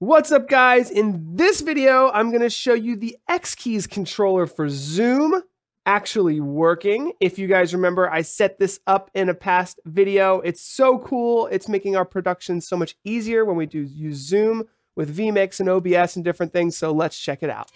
What's up guys? In this video, I'm gonna show you the X Keys controller for Zoom actually working. If you guys remember, I set this up in a past video. It's so cool. It's making our production so much easier when we do use Zoom with vMix and OBS and different things. So let's check it out.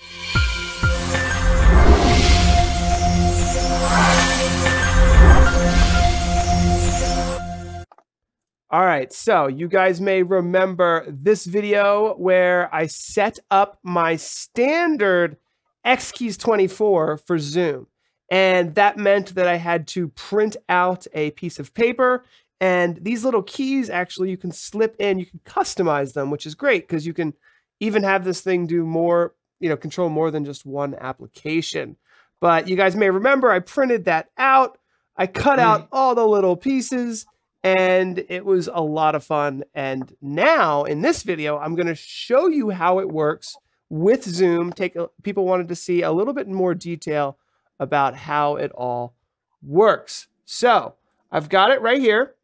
All right, so you guys may remember this video where I set up my standard X Keys 24 for Zoom. And that meant that I had to print out a piece of paper. And these little keys, actually, you can slip in, you can customize them, which is great because you can even have this thing do more, you know, control more than just one application. But you guys may remember I printed that out. I cut mm. out all the little pieces and it was a lot of fun. And now in this video, I'm going to show you how it works with Zoom. Take people wanted to see a little bit more detail about how it all works. So I've got it right here,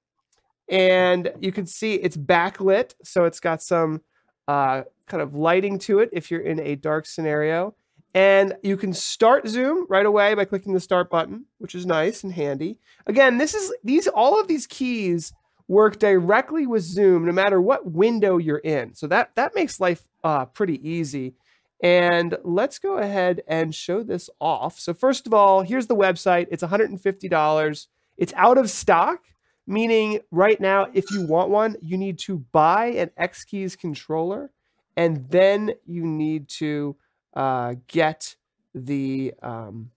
and you can see it's backlit, so it's got some uh, kind of lighting to it if you're in a dark scenario. And you can start Zoom right away by clicking the start button, which is nice and handy. Again, this is these all of these keys work directly with Zoom no matter what window you're in. So that that makes life uh, pretty easy. And let's go ahead and show this off. So first of all, here's the website. It's $150. It's out of stock, meaning right now, if you want one, you need to buy an X Keys controller, and then you need to uh, get the um,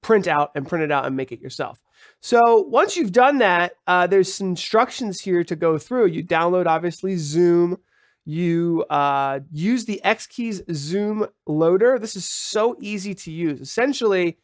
print out and print it out and make it yourself. So once you've done that, uh, there's some instructions here to go through. You download, obviously, Zoom. You uh, use the X Keys Zoom loader. This is so easy to use. Essentially,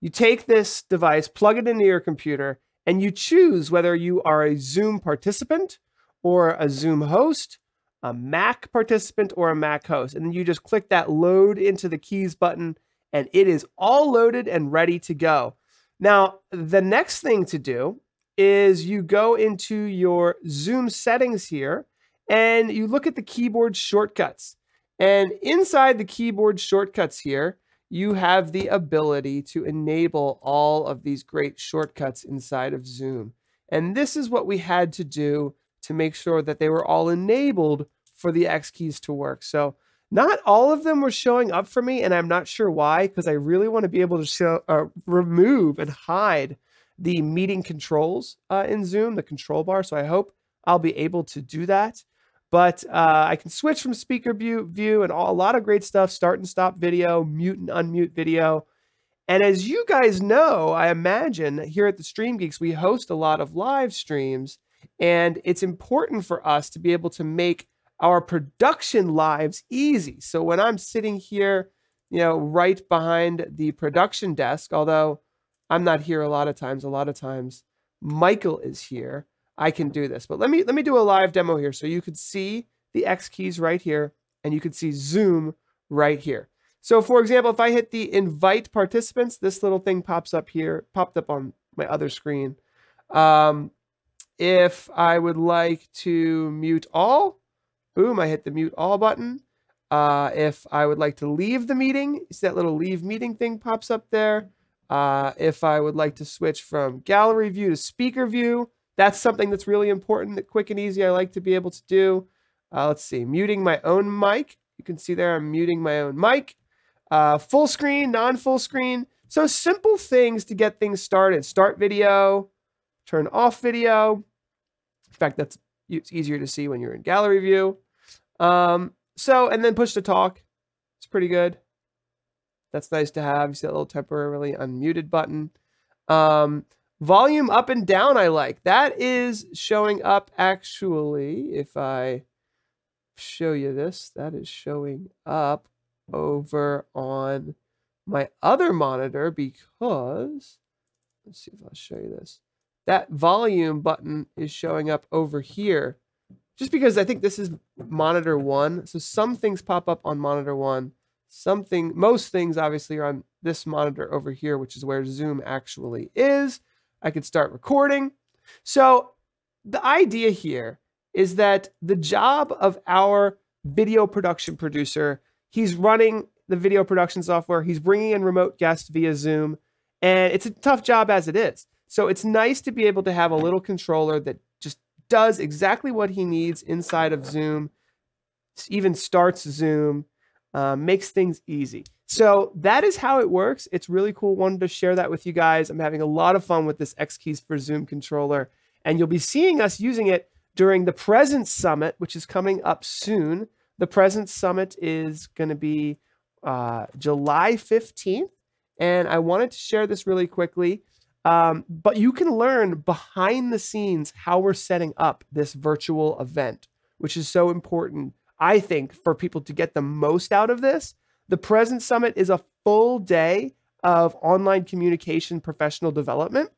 you take this device, plug it into your computer, and you choose whether you are a Zoom participant or a Zoom host a Mac participant or a Mac host. And then you just click that load into the keys button and it is all loaded and ready to go. Now, the next thing to do is you go into your Zoom settings here and you look at the keyboard shortcuts. And inside the keyboard shortcuts here, you have the ability to enable all of these great shortcuts inside of Zoom. And this is what we had to do to make sure that they were all enabled for the X keys to work. So not all of them were showing up for me, and I'm not sure why, because I really want to be able to show, uh, remove and hide the meeting controls uh, in Zoom, the control bar. So I hope I'll be able to do that. But uh, I can switch from speaker view, view and all, a lot of great stuff, start and stop video, mute and unmute video. And as you guys know, I imagine here at the Stream Geeks, we host a lot of live streams. And it's important for us to be able to make our production lives easy. So when I'm sitting here, you know, right behind the production desk, although I'm not here a lot of times, a lot of times Michael is here, I can do this. But let me let me do a live demo here so you could see the X keys right here and you could see Zoom right here. So for example, if I hit the invite participants, this little thing pops up here, popped up on my other screen. Um, if I would like to mute all, boom, I hit the mute all button. Uh, if I would like to leave the meeting, see that little leave meeting thing pops up there. Uh, if I would like to switch from gallery view to speaker view, that's something that's really important, that quick and easy I like to be able to do. Uh, let's see, muting my own mic. You can see there I'm muting my own mic. Uh, full screen, non-full screen. So simple things to get things started. Start video, turn off video. In fact, that's it's easier to see when you're in gallery view. Um, so, and then push to talk. It's pretty good. That's nice to have. You see that little temporarily unmuted button. Um, volume up and down, I like. That is showing up actually, if I show you this, that is showing up over on my other monitor because, let's see if I'll show you this. That volume button is showing up over here just because I think this is monitor one. So some things pop up on monitor one. Something, most things obviously are on this monitor over here, which is where Zoom actually is. I could start recording. So the idea here is that the job of our video production producer. He's running the video production software, he's bringing in remote guests via Zoom, and it's a tough job as it is. So it's nice to be able to have a little controller that just does exactly what he needs inside of Zoom, even starts Zoom, uh, makes things easy. So that is how it works. It's really cool. Wanted to share that with you guys. I'm having a lot of fun with this X Keys for Zoom controller, and you'll be seeing us using it during the Presence Summit, which is coming up soon. The Presence Summit is going to be uh, July 15th, and I wanted to share this really quickly. Um, but you can learn behind the scenes how we're setting up this virtual event, which is so important, I think, for people to get the most out of this the Presence Summit is a full day of online communication professional development.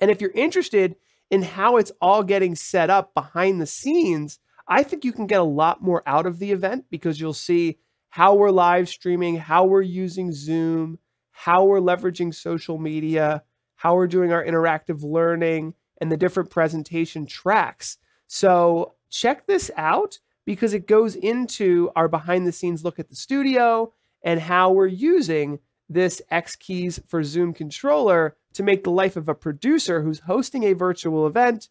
And if you're interested in how it's all getting set up behind the scenes, I think you can get a lot more out of the event because you'll see how we're live streaming, how we're using Zoom, how we're leveraging social media, how we're doing our interactive learning, and the different presentation tracks. So check this out because it goes into our behind the scenes look at the studio and how we're using this X Keys for Zoom controller to make the life of a producer who's hosting a virtual event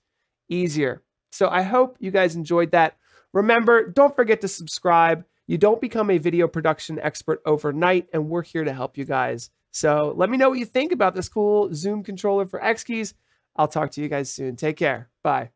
easier. So I hope you guys enjoyed that. Remember, don't forget to subscribe. You don't become a video production expert overnight, and we're here to help you guys. So let me know what you think about this cool Zoom controller for X Keys. I'll talk to you guys soon. Take care. Bye.